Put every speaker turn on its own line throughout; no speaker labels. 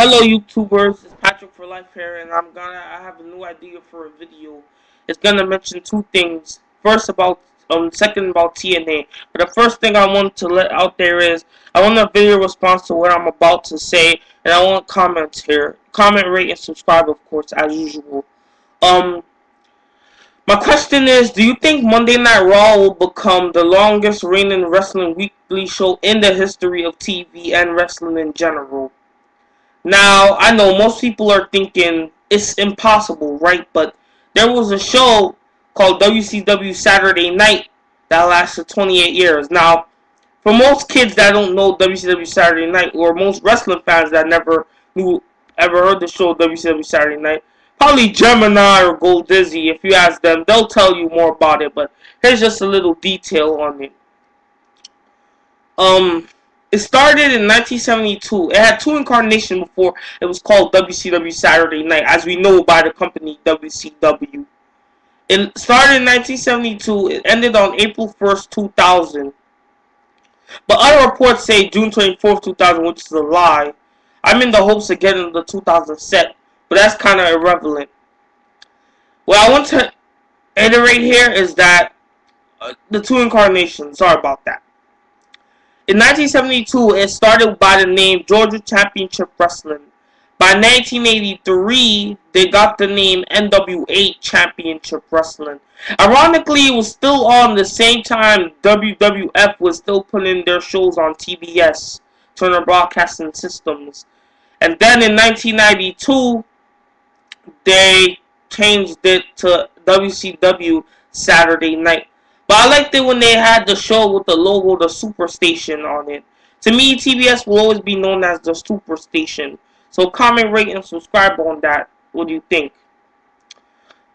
Hello YouTubers, it's Patrick for Life here and I'm gonna I have a new idea for a video. It's gonna mention two things. First about um second about TNA. But the first thing I want to let out there is I want a video response to what I'm about to say and I want comments here. Comment, rate, and subscribe of course as usual. Um my question is, do you think Monday Night Raw will become the longest reigning wrestling weekly show in the history of TV and wrestling in general? Now, I know most people are thinking it's impossible, right? But there was a show called WCW Saturday Night that lasted 28 years. Now, for most kids that don't know WCW Saturday Night, or most wrestling fans that never knew, ever heard the show WCW Saturday Night, probably Gemini or Gold Dizzy, if you ask them, they'll tell you more about it. But here's just a little detail on it. Um, it started in 1972. It had two incarnations before it was called WCW Saturday Night, as we know by the company WCW. It started in 1972. It ended on April 1st, 2000. But other reports say June 24th, 2000, which is a lie. I'm in the hopes of getting the 2000 set, but that's kind of irrelevant. What I want to iterate here is that uh, the two incarnations. Sorry about that. In 1972, it started by the name Georgia Championship Wrestling. By 1983, they got the name NWA Championship Wrestling. Ironically, it was still on the same time WWF was still putting their shows on TBS, Turner Broadcasting Systems. And then in 1992, they changed it to WCW Saturday Night but I liked it when they had the show with the logo, the Superstation on it. To me, TBS will always be known as the Superstation. So comment, rate, and subscribe on that. What do you think?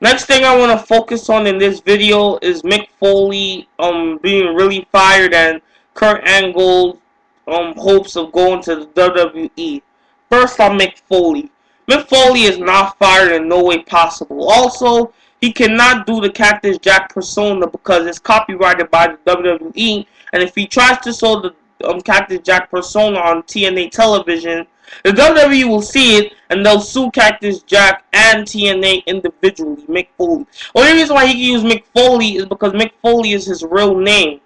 Next thing I want to focus on in this video is Mick Foley um being really fired and Kurt Angle um hopes of going to the WWE. First on Mick Foley. Mick Foley is not fired in no way possible. Also, he cannot do the Cactus Jack persona because it's copyrighted by the WWE. And if he tries to sell the um, Cactus Jack persona on TNA television, the WWE will see it and they'll sue Cactus Jack and TNA individually, Mick Foley. Only reason why he can use Mick Foley is because Mick Foley is his real name.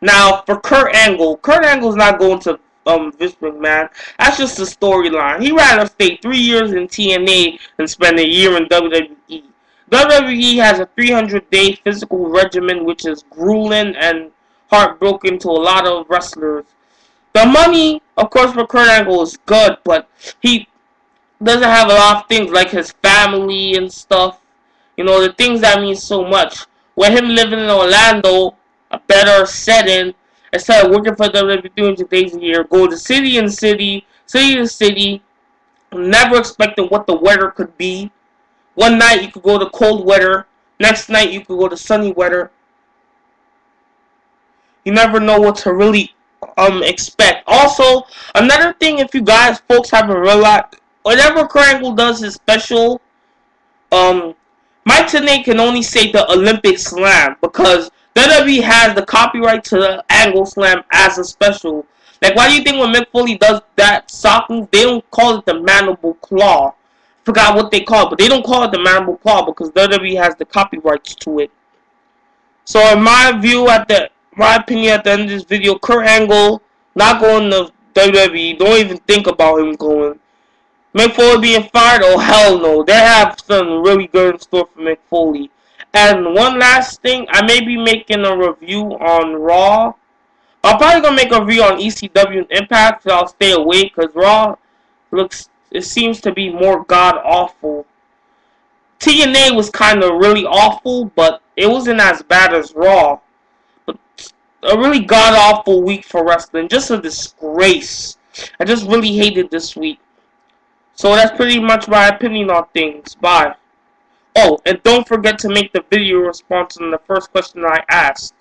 Now, for Kurt Angle, Kurt Angle's not going to um, Vince McMahon. That's just the storyline. He rather stay three years in TNA than spend a year in WWE. WWE has a 300-day physical regimen which is grueling and heartbroken to a lot of wrestlers. The money, of course, for Kurt Angle is good, but he doesn't have a lot of things like his family and stuff. You know, the things that mean so much. With him living in Orlando, a better setting, instead of working for WWE 300 days a year, go to city and city, city to city, never expecting what the weather could be. One night you could go to cold weather. Next night you could go to sunny weather. You never know what to really um expect. Also, another thing, if you guys folks haven't realized, whatever Kurt Angle does is special. Um, Mike Tenay can only say the Olympic Slam because WWE has the copyright to the Angle Slam as a special. Like, why do you think when Mick Foley does that sock move, they don't call it the Mandible Claw? Forgot what they call it, but they don't call it the Mandible Claw because WWE has the copyrights to it. So in my view, at the my opinion at the end of this video, Kurt Angle not going to WWE. Don't even think about him going. Mick Foley being fired? Oh hell no. They have something really good in store for Mick Foley. And one last thing, I may be making a review on Raw. I'm probably gonna make a review on ECW and Impact, so I'll stay away because Raw looks it seems to be more god awful. TNA was kind of really awful, but it wasn't as bad as Raw. But a really god awful week for wrestling, just a disgrace. I just really hated this week. So that's pretty much my opinion on things. Bye. Oh, and don't forget to make the video response on the first question I asked.